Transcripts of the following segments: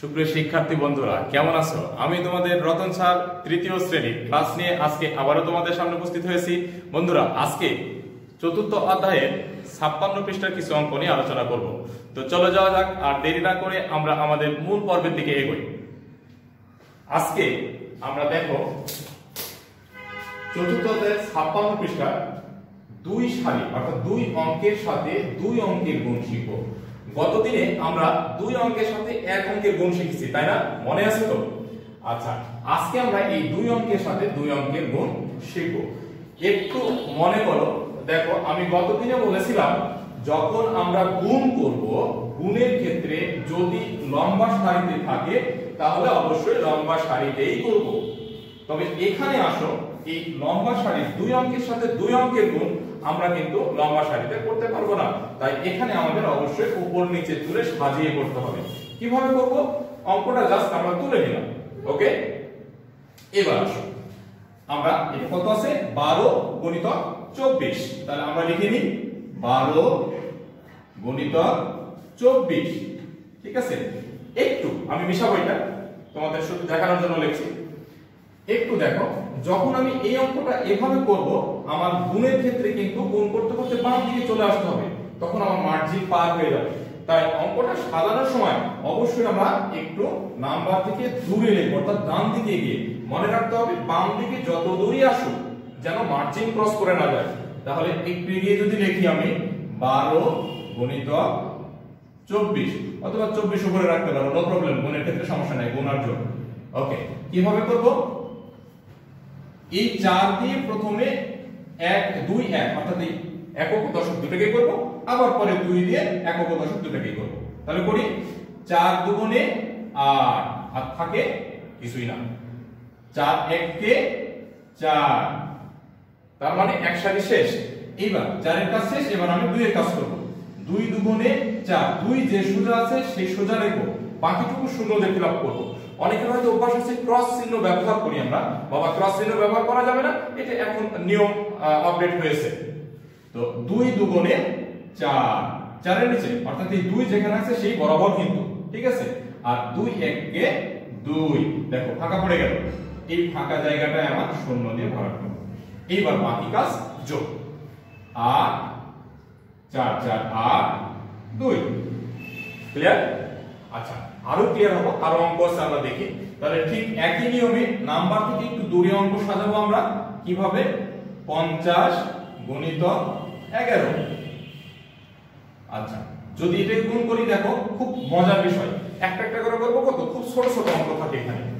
সুপ্রিয় শিক্ষার্থী বন্ধুরা, কেমন আছো? আমি তোমাদের রতন স্যার, তৃতীয় শ্রেণি ক্লাস নিয়ে আজকে আবারও তোমাদের সামনে উপস্থিত হয়েছি। বন্ধুরা, আজকে চতুর্থ অধ্যায়ের ছাপ্পান্ন পৃষ্ঠার কিছু অঙ্ক নিয়ে আলোচনা করব। তো চলো যাওয়া যাক, আর দেরি না করে আমরা আমাদের মূল পর্বের দিকে এগোই। আজকে আমরা দেখো চতুর্থ অধ্যায়ের ছাপ্পান্ন পৃষ্ঠা দুই সারি, অর্থাৎ দুই অঙ্কের সাথে দুই অঙ্কের গুণ শিখব। গতদিনে আমরা দুই অঙ্কের সাথে এক অঙ্কের গুণ শিখেছি, তাই না? মনে আছে তো? আচ্ছা আজকে আমরা এই দুই অঙ্কের সাথে দুই অঙ্কের গুণ শিখব। একটু মনে করো, দেখো, আমি গতদিনে বলেছিলাম, যখন আমরা গুণ করব, গুণের ক্ষেত্রে যদি লম্বা সারিতে থাকে, তাহলে অবশ্যই লম্বা সারিতেই করব। তবে এখানে আসো, এই লম্বা সারি দুই অঙ্কের সাথে দুই অঙ্কের গুণ আমরা কিন্তু লম্বা সারিতে করতে পারব না। তাই এখানে আমাদের অবশ্যই উপর নিচে তুলে সাজিয়ে করতে হবে। কীভাবে করব? অঙ্কটা জাস্ট আমরা তুলে নিলাম। ওকে? এবার আসো। আমরা কত আছে? বারো গণিতক চব্বিশ। তাহলে আমরা লিখে নিই, বারো গণিতক চব্বিশ। ঠিক আছে? একটু, আমি মিশাবো এটা। তোমাদের শুধু দেখানোর জন্য লিখছি। একটু দেখো, যখন আমি এই অঙ্কটা এভাবে করব, আমার গুণের ক্ষেত্রে কিন্তু গুণ করতে করতে বাম দিকে চলে আসতে হবে। তখন আমার মার্জিন পার হয়ে যাবে। তাই অঙ্কটা সাজানোর সময় অবশ্যই আমরা একটু নাম্বার থেকে দূরে লিখব অর্থাৎ ডান দিকে গিয়ে মনে রাখতে হবে, বাম দিকে যত দূরই আসুক, যেন মার্জিন ক্রস করে না যায়। তাহলে একটু এগিয়ে যদি লিখি আমি, বারো গণিত চব্বিশ, অথবা চব্বিশ উপরে রাখতে পারো নো প্রবলেম গুণের ক্ষেত্রে সমস্যা নাই গুণার জন্য ওকে কীভাবে করব? এই চার দিয়ে প্রথমে এক, দুই, এক, অর্থাৎ এই একক দশক দুটাকে করব, আবার পরে দুই দিয়ে একক দশক দুটাকে করব। তাহলে করি, চার দুগুণে আট, আর থাকে কিছুই না। চার এককে চার। তার মানে এক সারি শেষ। এইবার চারের কাজ শেষ, এবার আমি দুইয়ের কাজ করব। দুই দুগুণে চার, দুই যে সোজা আছে, সেই সোজা রেখো। বাকিটুকু শূন্য দিয়ে ফিল আপ করব। অনেকের হয়তো অভ্যাস আছে ক্রস চিহ্ন ব্যবহার করি আমরা। বাবা ক্রস চিহ্ন ব্যবহার করা যাবে না, এটা এখন নিয়ম আপডেট হয়েছে। তো দুই দুগুণে চার। চারের নিচে, অর্থাৎ এই দুই যেখানে আছে সেই বরাবর কিন্তু, ঠিক আছে? আর দুই এককে দুই। দেখো, ফাঁকা পড়ে গেল। এই ফাঁকা জায়গাটায় আমার শূন্য দিয়ে ভরা করব। এইবার বাকি কাজ যোগ। আট চার চার আট দুই। ক্লিয়ার আচ্ছা। আরও ক্লিয়ার হব আরও অঙ্ক আছে আমরা দেখি। তাহলে ঠিক একই নিয়মে নাম্বার থেকে একটু দূরে অঙ্ক সাজাবো আমরা। কীভাবে? পঞ্চাশ গণিত এগারো। আচ্ছা যদি এটা গুণ করি, দেখো, খুব মজার বিষয়। একটা একটা করে করব কত? খুব ছোট ছোট অঙ্ক থাকে এখানে।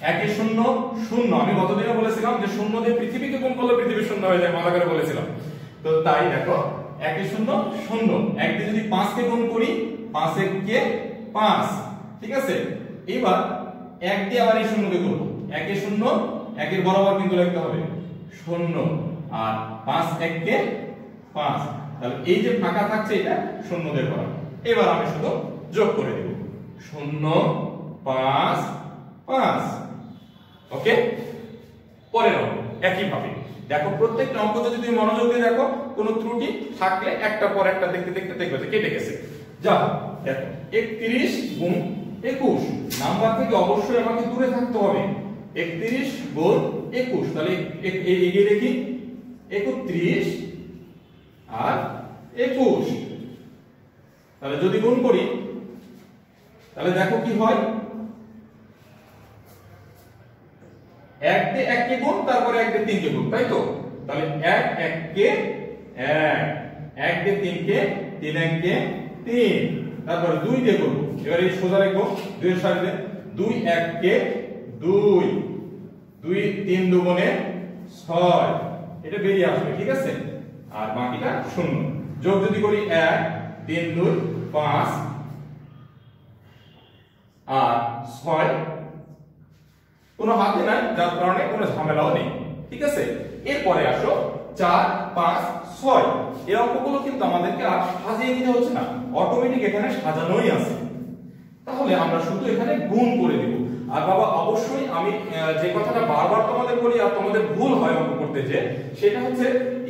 একে শূন্য শূন্য। আমি গতদিনে বলেছিলাম যে শূন্য দিয়ে পৃথিবীকে গুণ করলে পৃথিবী শূন্য হয়ে যায় মজা করে বলেছিলাম। তো তাই দেখো, একে শূন্য শূন্য। এক দিয়ে যদি পাঁচকে গুণ করি পাঁচ কে পাঁচ। ঠিক আছে? এবার এক দিয়ে আবার এই শূন্যকে করব। একে শূন্য, একের বরাবর কিন্তু লিখতে হবে শূন্য। আর পাঁচ এককে পাঁচ। তাহলে এই যে ফাঁকা থাকছে এটা শূন্য দিয়ে করা। এবার আমি শুধু যোগ করে দেব। শূন্য, পাঁচ পাঁচ। ওকে? পরের অঙ্ক একই ভাবে দেখো, প্রত্যেকটা অঙ্ক যদি তুমি মনোযোগ দিয়ে দেখো, কোনো ত্রুটি থাকলে একটা পর একটা দেখতে দেখতে দেখবে কেটে গেছে। যা, দেখো, একত্রিশ গুণ একুশ। নাম্বার থেকে অবশ্যই আমাকে দূরে থাকতে হবে। একত্রিশ গুণ একুশ। তাহলে এগিয়ে দেখি। একত্রিশ আর একুশ। তাহলে যদি গুণ করি, তাহলে দেখো কি হয়? এক দিয়ে এককে গুণ, তারপরে এক দিয়ে তিনকে গুণ, তাই তো? তাহলে এক এককে এক। এক দিয়ে তিনকে, তিন এককে তিন। তারপরে দুই দিয়ে করব এবার এই সোজা রাখব। দুইয়ের সারিতে। দুই এককে দুই। দুই তিন দুগুণে ছয়। এটা বেরিয়ে আসবে, ঠিক আছে? আর বাকিটা শূন্য। যোগ যদি করি এক, তিন, দুই, পাঁচ, আর ছয়। কোনো হাতে নাই, যার কারণে কোনো ঝামেলাও নেই, ঠিক আছে? এরপরে আসো চার, পাঁচ, ছয়। এই অঙ্কগুলো কিন্তু আমাদেরকে আর সাজিয়ে নিতে হচ্ছে না। অটোমেটিক এখানে সাজানোই আছে। তাহলে আমরা শুধু এখানে গুণ করে দিব। আর বাবা, অবশ্যই আমি যে কথাটা বারবার তোমাদের বলি আর তোমাদের ভুল হয় অঙ্ক করতে যে, সেটা হচ্ছে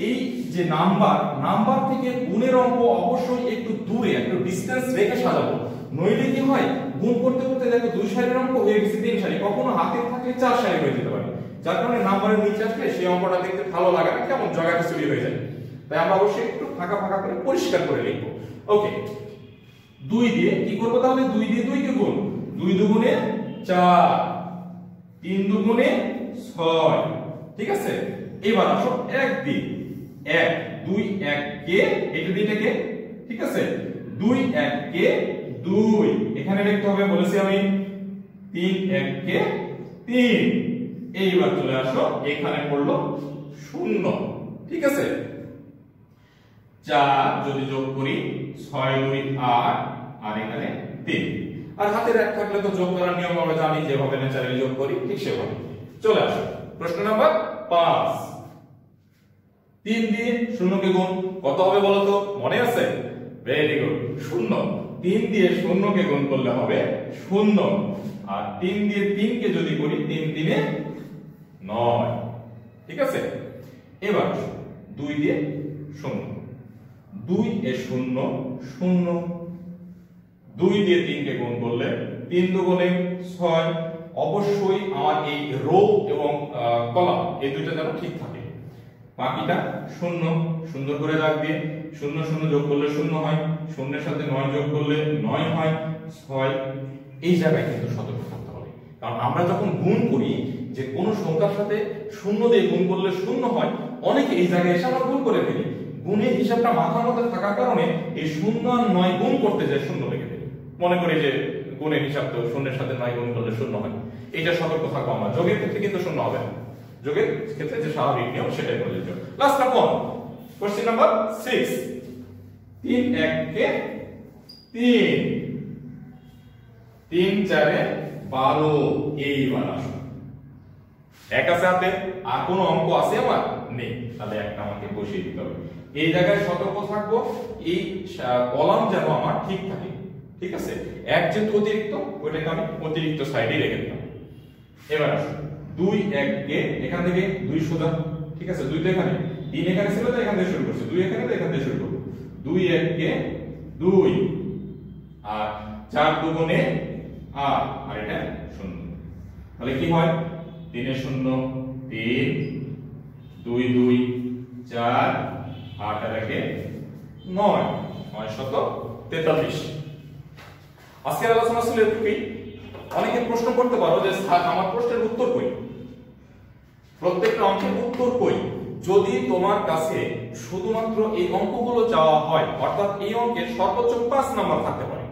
এই যে নাম্বার নাম্বার থেকে গুণের অঙ্ক অবশ্যই একটু দূরে, একটু ডিসটেন্স রেখে সাজাবো। নইলে কি হয়, গুণ করতে করতে দেখো দুই সারির অঙ্ক হয়ে গেছে, তিন সারি। কখনো হাতে থাকলে চার সারি হয়ে যেতে পারে। যার কারণে নাম্বারের নিচে আসলে সেই অঙ্কটা দেখতে ভালো লাগে না, কেমন জগা খিচুড়ি হয়ে যায়। তাই আমরা অবশ্যই একটু ফাঁকা ফাঁকা করে পরিষ্কার করে লিখব। ওকে দুই দিয়ে কি করব তাহলে? দুই দিয়ে দুই কে গুণ। দুই দুগুণে চার, তিন দুগুণে ছয়। ঠিক আছে? এবার আসো এক দিয়ে। এক, দুই এক কে এটা দিয়ে কে ঠিক আছে? দুই এক কে দুই। এখানে লিখতে হবে, বলেছি আমি, তিন এক কে তিন। এইবার চলে আসো, এখানে পড়ল শূন্য। ঠিক আছে? চার যদি যোগ করি, ছয় দুই আট আর এখানে তিন। আর হাতের এক থাকলে তো যোগ করার নিয়ম আমরা জানি, যেভাবে ন্যাচারালি যোগ করি, ঠিক সেভাবে। চলে আসো। প্রশ্ন নাম্বার পাঁচ। তিন দিয়ে শূন্যকে গুণ কত হবে বলো তো? মনে আছে? ভেরি গুড শূন্য। তিন দিয়ে শূন্যকে গুণ করলে হবে শূন্য। আর তিন দিয়ে তিনকে যদি করি, তিন তিনে নয়। ঠিক আছে? এবার দুই দিয়ে শূন্য। দুই এ শূন্য শূন্য দুই দিয়ে তিনকে গুণ করলে তিন দুগুণে ছয় অবশ্যই আমার এই রো এবং কলাম, এই দুইটা যেন ঠিক থাকে। বাকিটা শূন্য, সুন্দর করে রাখ দিয়ে শূন্য শূন্য যোগ করলে শূন্য হয়, শূন্যের সাথে নয় যোগ করলে নয় হয়, ছয়, এই জায়গায় কিন্তু সতর্ক থাকতে হবে। কারণ আমরা যখন গুণ করি যে কোনো সংখ্যার সাথে শূন্য দিয়ে গুণ করলে শূন্য হয়, অনেকে এই জায়গায় এসে আমরা গুণ করে ফেলি। গুণের হিসাবটা মাথার মধ্যে থাকার কারণে এই শূন্য আর নয় গুণ করতে যায় শূন্য লেগে মনে করি যে গুণের হিসাব তো শূন্যের সাথে নয় গুণ করলে শূন্য হয়। এইটা সতর্ক থাকব আমরা। যোগের ক্ষেত্রে কিন্তু শূন্য হবে না। যোগের ক্ষেত্রে যে স্বাভাবিক নিয়ম, সেটাই প্রযোজ্য last number question number six তিন এক কে তিন। তিন চারে বারো। এইবার আসুন। এক আছে হাতে, আর কোন অঙ্ক আছে আমার? নেই। তাহলে একটা আমাকে বসিয়ে দিতে হবে। এই জায়গায় সতর্ক থাকব, এই কলাম যেন আমার ঠিক থাকে। ঠিক আছে? এক যেহেতু অতিরিক্ত, ওইটাকে আমি অতিরিক্ত সাইডে রেখে দিলাম। এবার আসুন দুই এক কে এখান থেকে দুই সোজা, ঠিক আছে? দুই তো এখানে। তিন এখানে ছিল তো এখান থেকে শুরু করছে। দুই এখানে তো এখান থেকে শুরু করব। দুই এক কে দুই। আর চার দুগুণে আট। আর এটা শূন্য। তাহলে কি হয়? তিনে শূন্য, তিন, দুই দুই, চার, আট আর একে নয়। নয় শত তেতাল্লিশ। আজকের আলোচনা ছিল এটুকুই। অনেকে প্রশ্ন করতে পারো যে, স্যার, আমার প্রশ্নের উত্তর কই? প্রত্যেকটা অঙ্কের উত্তর কই? যদি তোমার কাছে শুধুমাত্র এই অঙ্কগুলো চাওয়া হয়, অর্থাৎ এই অঙ্কের সর্বোচ্চ পাঁচ নাম্বার থাকতে পারে।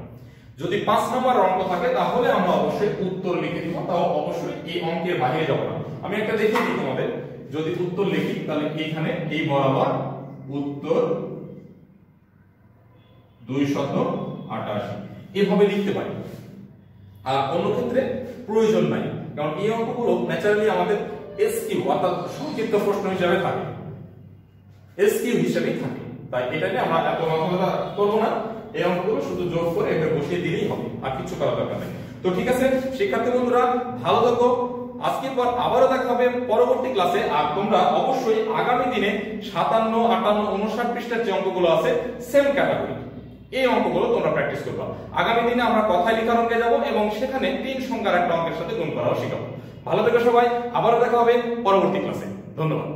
যদি পাঁচ নাম্বার অঙ্ক থাকে, তাহলে আমরা অবশ্যই উত্তর লিখে দিব, তাও অবশ্যই এই অঙ্কের বাইরে যাব না। আমি একটা দেখিয়ে দিই তোমাদের। যদি উত্তর লিখি, তাহলে এখানে এই বরাবর উত্তর দুই শত আটাশি। এভাবে লিখতে পারি। আর অন্য ক্ষেত্রে প্রয়োজন নাই। কারণ এই অঙ্কগুলো ন্যাচারালি আমাদের এসকিউ অর্থাৎ সংক্ষিপ্ত প্রশ্ন হিসাবে থাকে। এসকিউ হিসাবেই থাকে। তাই এটা নিয়ে আমরা এত মাথা করব না। এই অঙ্কগুলো শুধু যোগ করে এটা বসিয়ে দিলেই হবে, আর কিছু করার দরকার নেই। তো ঠিক আছে, শিক্ষার্থী বন্ধুরা, ভালো থাকো। আজকের পর আবারও দেখা হবে পরবর্তী ক্লাসে। আর তোমরা অবশ্যই আগামী দিনে সাতান্ন আটান্ন উনষাট পৃষ্ঠার যে অঙ্কগুলো আছে সেম ক্যাটাগরি এই অঙ্কগুলো তোমরা প্র্যাকটিস করবা। আগামী দিনে আমরা কথায় লেখার অঙ্কে যাব এবং সেখানে তিন সংখ্যার একটা অঙ্কের সাথে গুণ করাও শিখাবো। ভালো থেকো সবাই, আবারও দেখা হবে পরবর্তী ক্লাসে ধন্যবাদ।